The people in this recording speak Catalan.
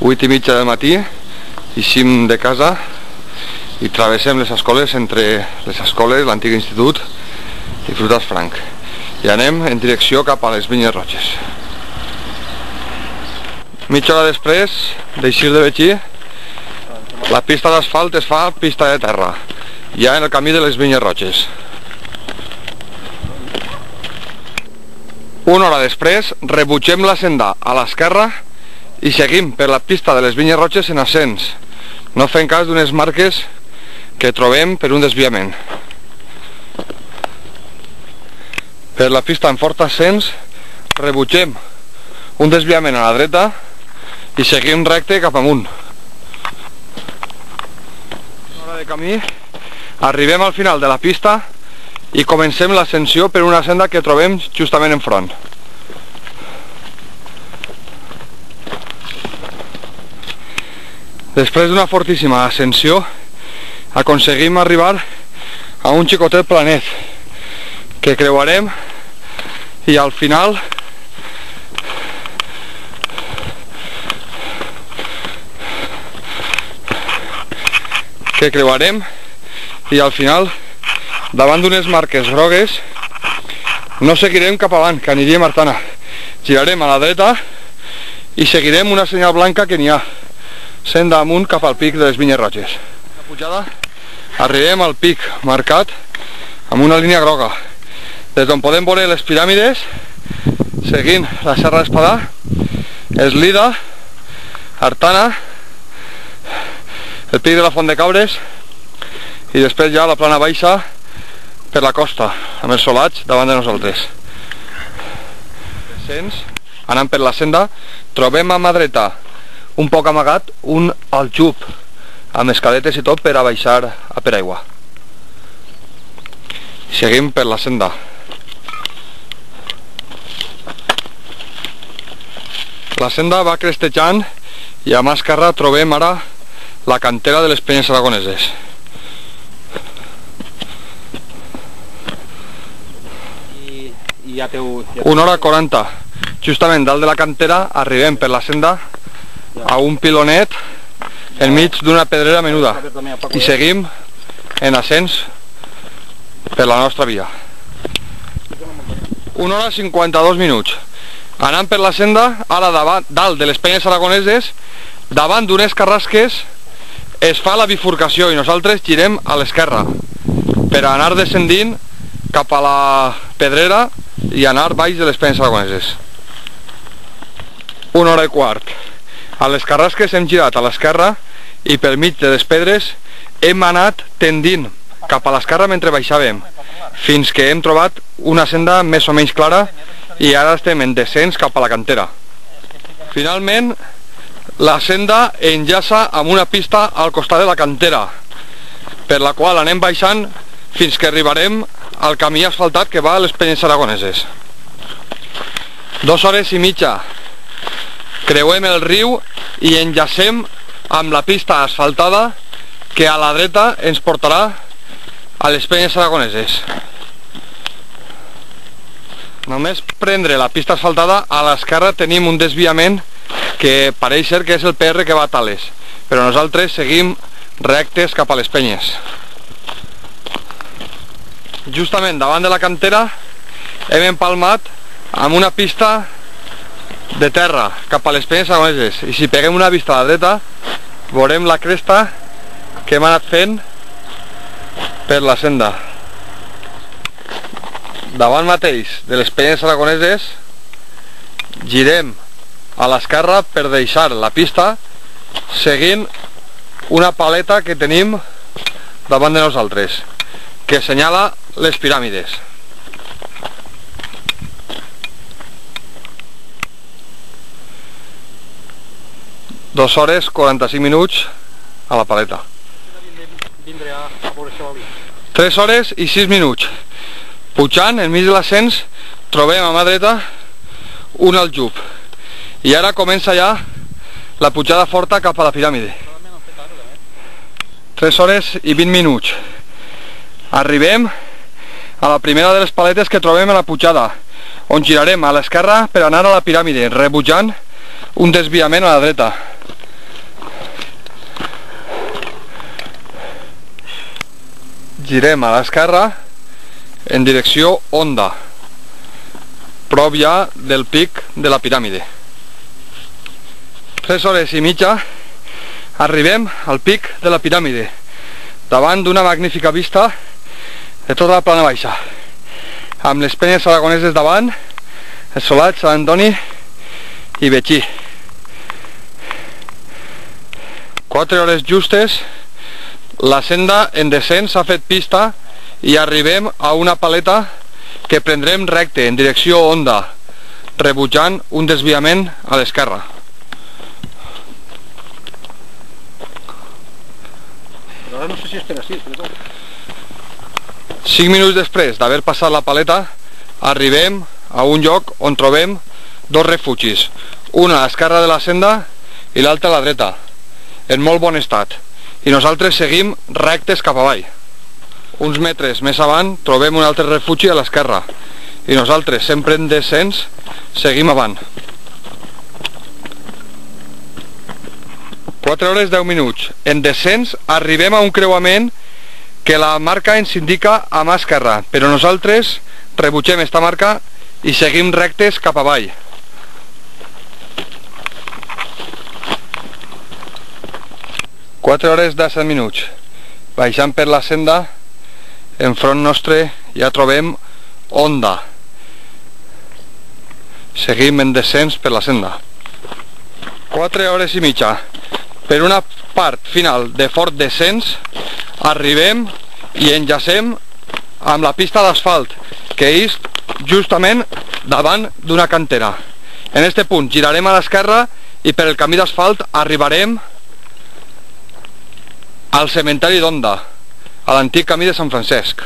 8 i mitja del matí, eixim de casa i travessem les escoles entre les escoles, l'antic institut i Frutas Franc. I anem en direcció cap a les Vinyes Roges. Mitja hora després d'eixir de Betxí, la pista d'asfalt es fa pista de terra, ja en el camí de les Vinyes Roges. Una hora després, rebutgem la senda a l'esquerra i seguim per la pista de les Vinyes Roges en ascens, no fent cas d'unes marques que trobem per un desviament. Per la pista en fort ascens, rebutgem un desviament a la dreta i seguim recte cap amunt. Una hora de camí, arribem al final de la pista i comencem l'ascensió per una senda que trobem justament enfront. Després d'una fortíssima ascensió aconseguim arribar a un xicotet planet que creuarem i al final que creuarem i al final davant d'unes marques grogues no seguirem cap avant, que aniríem a Artana girarem a la dreta i seguirem una senyal blanca que n'hi ha sent damunt cap al pic de les Vinyes Roges. La pujada? Arribem al pic marcat amb una línia groga. Des d'on podem veure les piràmides seguint la Serra d'Espadà Eslida Artana el pic de la Font de Cabres i després ja la plana baixa per la costa, amb els solats davant de nosaltres. Descens, anant per la senda, trobem a mà dreta, un poc amagat, un aljub, amb escaletes i tot per a baixar a per aigua. Seguim per la senda. La senda va crestejant i a mà esquerra trobem ara la cantera de les penyes aragoneses. i ja teu... Ja Una hora 40. Justament dalt de la cantera arribem per la senda a un pilonet enmig d'una pedrera menuda i seguim en ascens per la nostra via. Una hora 52 minuts. Anant per la senda, ara davant, dalt de les penyes aragoneses, davant d'unes carrasques es fa la bifurcació i nosaltres girem a l'esquerra per anar descendint cap a la pedrera i anar baix de les penyes aragoneses. Una hora i quart. A les carrasques hem girat a l'esquerra i per mig de les pedres hem anat tendint cap a l'esquerra mentre baixàvem fins que hem trobat una senda més o menys clara i ara estem en descens cap a la cantera. Finalment, la senda enllaça amb una pista al costat de la cantera per la qual anem baixant fins que arribarem al camí asfaltat que va a les penyes aragoneses. Dos hores i mitja. Creuem el riu i enllacem amb la pista asfaltada que a la dreta ens portarà a les penyes aragoneses. Només prendre la pista asfaltada, a l'esquerra tenim un desviament que pareix ser que és el PR que va a Tales, però nosaltres seguim rectes cap a les penyes justament davant de la cantera hem empalmat amb una pista de terra cap a les penyes aragoneses i si peguem una vista a la dreta veurem la cresta que hem anat fent per la senda davant mateix de les penyes aragoneses girem a l'esquerra per deixar la pista seguint una paleta que tenim davant de nosaltres que assenyala les piràmides. Dos hores, 45 minuts a la paleta. Vindré a, a veure Xavalí. 3 hores i 6 minuts. Pujant, enmig de l'ascens, trobem a mà dreta un aljub. I ara comença ja la pujada forta cap a la piràmide. 3 hores i 20 minuts. Arribem a la primera de les paletes que trobem a la pujada, on girarem a l'esquerra per anar a la piràmide, rebutjant un desviament a la dreta. Girem a l'esquerra en direcció Onda, prop ja del pic de la piràmide. 3 hores i mitja arribem al pic de la piràmide, davant d'una magnífica vista de tota la plana baixa, amb les penyes aragoneses davant, el Solat, Sant Antoni i Betxí. 4 hores justes, la senda en descens s'ha fet pista i arribem a una paleta que prendrem recte en direcció onda, rebutjant un desviament a l'esquerra. Ara no sé si estarà així, però... 5 minuts després d'haver passat la paleta, arribem a un lloc on trobem dos refugis, un a l'esquerra de la senda i l'altre a la dreta, en molt bon estat, i nosaltres seguim rectes cap avall. Uns metres més avant trobem un altre refugi a l'esquerra, i nosaltres, sempre en descens, seguim avant. 4 hores 10 minuts. En descens arribem a un creuament que la marca ens indica a mà esquerra, però nosaltres rebutgem esta marca i seguim rectes cap avall. Quatre hores de 7 minuts. Baixant per la senda, enfront nostre ja trobem Onda. Seguim en descens per la senda. 4 hores i mitja. Per una part final de fort descens arribem i enllacem amb la pista d'asfalt que és justament davant d'una cantera. En este punt girarem a l'esquerra i per el camí d'asfalt arribarem al cementeri d'Onda, a l'antic camí de Sant Francesc.